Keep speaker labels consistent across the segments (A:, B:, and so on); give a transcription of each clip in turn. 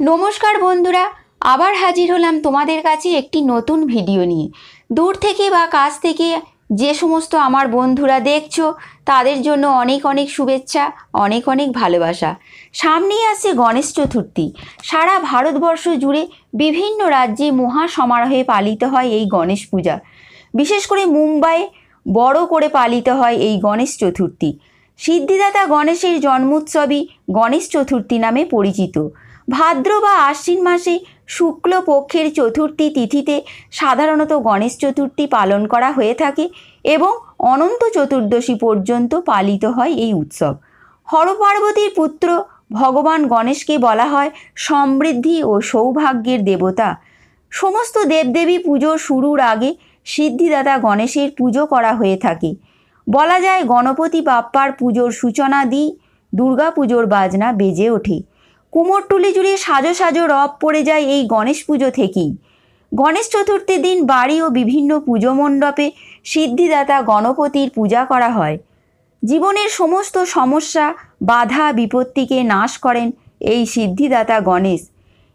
A: নমস্কার বন্ধুরা, আবার হাজির হলাম তোমাদের কাছে একটি নতুন ভিডিও নিয়ে। দূর থেকে বা কাছ থেকে যে সমস্ত আমার বন্ধুরা দেখছ, তাদের জন্য অনেক অনেক শুভেচ্ছা, অনেক অনেক ভালোবাসা। সামনেই আসছে গণেশ চতুর্থী। সারা ভারতবর্ষ জুড়ে বিভিন্ন রাজ্যে মহা সমারোহে পালিত হয় এই গণেশ পূজা। বিশেষ করে মুম্বাই বড় করে পালিত হয় এই গণেশ চতুর্থী। সিদ্ধিদাতা গণেশের জন্মোৎসবই গণেশ চতুর্থী নামে পরিচিত। ভাদ্র বা আশ্বিন মাসে শুক্লপক্ষের চতুর্থী তিথিতে সাধারণত গণেশ চতুর্থী পালন করা হয়ে থাকে এবং অনন্ত চতুর্দশী পর্যন্ত পালিত হয় এই উৎসব। হরপার্বতীর পুত্র ভগবান গণেশকে বলা হয় সমৃদ্ধি ও সৌভাগ্যের দেবতা। সমস্ত দেবদেবী পুজো শুরুর আগে সিদ্ধিদাতা গণেশের পুজো করা হয়ে থাকে। বলা যায় গণপতি বাপ্পার পুজোর সূচনা দিই দুর্গা পুজোর বাজনা বেজে ওঠে। কুমোরটুলি জুড়ে সাজো সাজো রব পড়ে যায় এই গণেশ পুজো থেকেই। গণেশ চতুর্থীর দিন বাড়ি ও বিভিন্ন পুজো মণ্ডপে সিদ্ধিদাতা গণপতির পূজা করা হয়। জীবনের সমস্ত সমস্যা, বাধা, বিপত্তিকে নাশ করেন এই সিদ্ধিদাতা গণেশ।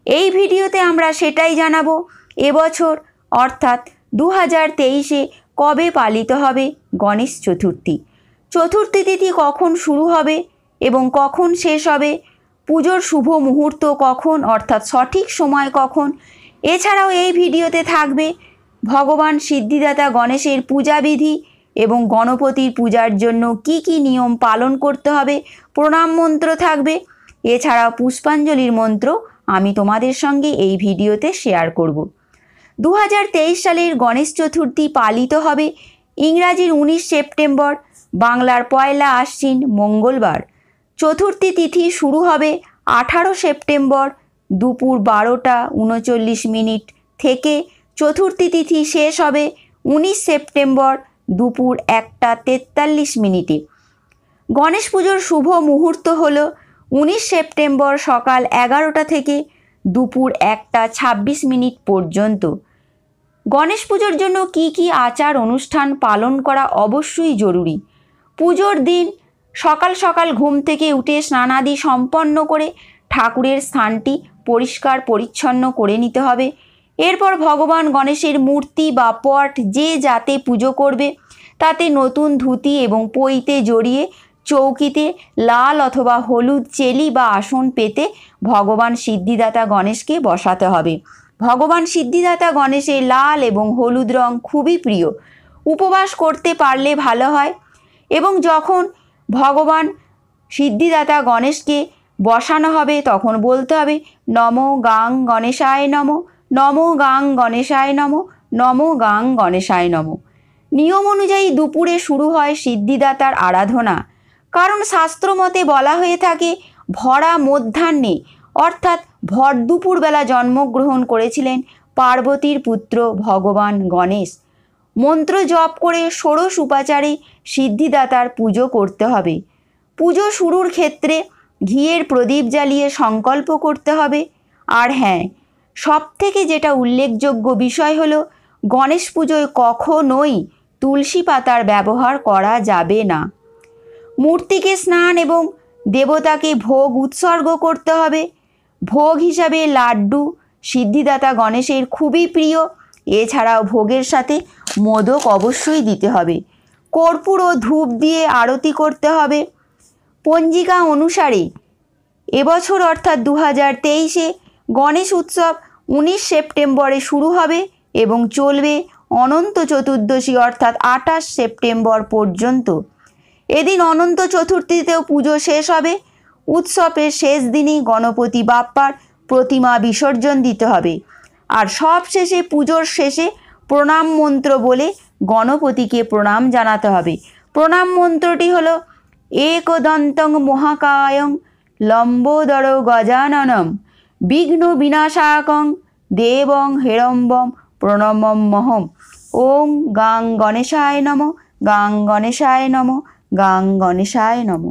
A: এই ভিডিওতে আমরা সেটাই জানাব এবছর অর্থাৎ দু হাজার তেইশে কবে পালিত হবে গণেশ চতুর্থী? চতুর্থী তিথি কখন শুরু হবে এবং কখন শেষ হবে পুজোর শুভ মুহূর্ত কখন, অর্থাৎ সঠিক সময় কখন, এছাড়াও এই ভিডিওতে থাকবে ভগবান সিদ্ধিদাতা গণেশের পূজাবিধি এবং গণপতির পূজার জন্য কি কি নিয়ম পালন করতে হবে, প্রণাম মন্ত্র থাকবে। এছাড়া পুষ্পাঞ্জলির মন্ত্র আমি তোমাদের সঙ্গে এই ভিডিওতে শেয়ার করব। দু হাজার তেইশ সালের গণেশ চতুর্থী পালিত হবে ইংরাজির উনিশ সেপ্টেম্বর, বাংলার পয়লা আশ্বিন, মঙ্গলবার। চতুর্থী তিথি শুরু হবে আঠারো সেপ্টেম্বর দুপুর বারোটা উনচল্লিশ মিনিট থেকে চতুর্থী তিথি শেষ হবে উনিশ সেপ্টেম্বর দুপুর একটা তেতাল্লিশ মিনিটে। গণেশ পুজোর শুভ মুহূর্ত হল উনিশ সেপ্টেম্বর সকাল এগারোটা থেকে দুপুর একটা ছাব্বিশ মিনিট পর্যন্ত। গণেশ পুজোর জন্য কি কি আচার অনুষ্ঠান পালন করা অবশ্যই জরুরি। পুজোর দিন সকাল সকাল ঘুম থেকে উঠে স্নানাদি সম্পন্ন করে ঠাকুরের স্থানটি পরিষ্কার পরিচ্ছন্ন করে নিতে হবে। এরপর ভগবান গণেশের মূর্তি বা পট যে যাতে পুজো করবে, তাতে নতুন ধুতি এবং পইতে জড়িয়ে চৌকিতে লাল অথবা হলুদ চেলি বা আসন পেতে ভগবান সিদ্ধিদাতা গণেশকে বসাতে হবে। ভগবান সিদ্ধিদাতা গণেশের লাল এবং হলুদ রং খুবই প্রিয়। উপবাস করতে পারলে ভালো হয় এবং যখন ভগবান সিদ্ধিদাতা গণেশকে বসানো হবে তখন বলতে হবে, নম গাং গণেশায় নম নম গাং গণেশায় নম নম গাং গণেশায় নম। নিয়ম অনুযায়ী দুপুরে শুরু হয় সিদ্ধিদাতার আরাধনা। কারণ শাস্ত্রমতে বলা হয়ে থাকে, ভরা মধ্যাহ্নে। অর্থাৎ ভর দুপুরবেলা জন্মগ্রহণ করেছিলেন পার্বতীর পুত্র ভগবান গণেশ। মন্ত্র জপ করে ষোড়শ উপাচারে সিদ্ধিদাতার পুজো করতে হবে। পুজো শুরুর ক্ষেত্রে ঘিয়ের প্রদীপ জ্বালিয়ে সংকল্প করতে হবে। আর হ্যাঁ সব থেকে যেটা উল্লেখযোগ্য বিষয় হলো, গণেশ পুজোয় কখনোই তুলসী পাতার ব্যবহার করা যাবে না। মূর্তিকে স্নান এবং দেবতাকে ভোগ উৎসর্গ করতে হবে। ভোগ হিসাবে লাড্ডু সিদ্ধিদাতা গণেশের খুবই প্রিয়। এছাড়াও ভোগের সাথে মোদক অবশ্যই দিতে হবে। কর্পূর ও ধূপ দিয়ে আরতি করতে হবে। পঞ্জিকা অনুসারে এবছর অর্থাৎ দু হাজার তেইশে গণেশ উৎসব উনিশ সেপ্টেম্বরে শুরু হবে এবং চলবে অনন্ত চতুর্দশী অর্থাৎ আঠাশ সেপ্টেম্বর পর্যন্ত। এদিন অনন্ত চতুর্থীতেও পুজো শেষ হবে। উৎসবের শেষ দিনই গণপতি বাপ্পার প্রতিমা বিসর্জন দিতে হবে। আর সব শেষে, পুজোর শেষে প্রণাম মন্ত্র বলে গণপতিকে প্রণাম জানাতে হবে। প্রণাম মন্ত্রটি হল, একদন্তং মহাকায়ং লম্বোদর গজাননম বিঘ্ন বিনাশাকং দেবং হেরম্বম প্রণমম মহম। ওং গাং গণেশায় নম, গাং গণেশায় নম, গাং গণেশায় নম।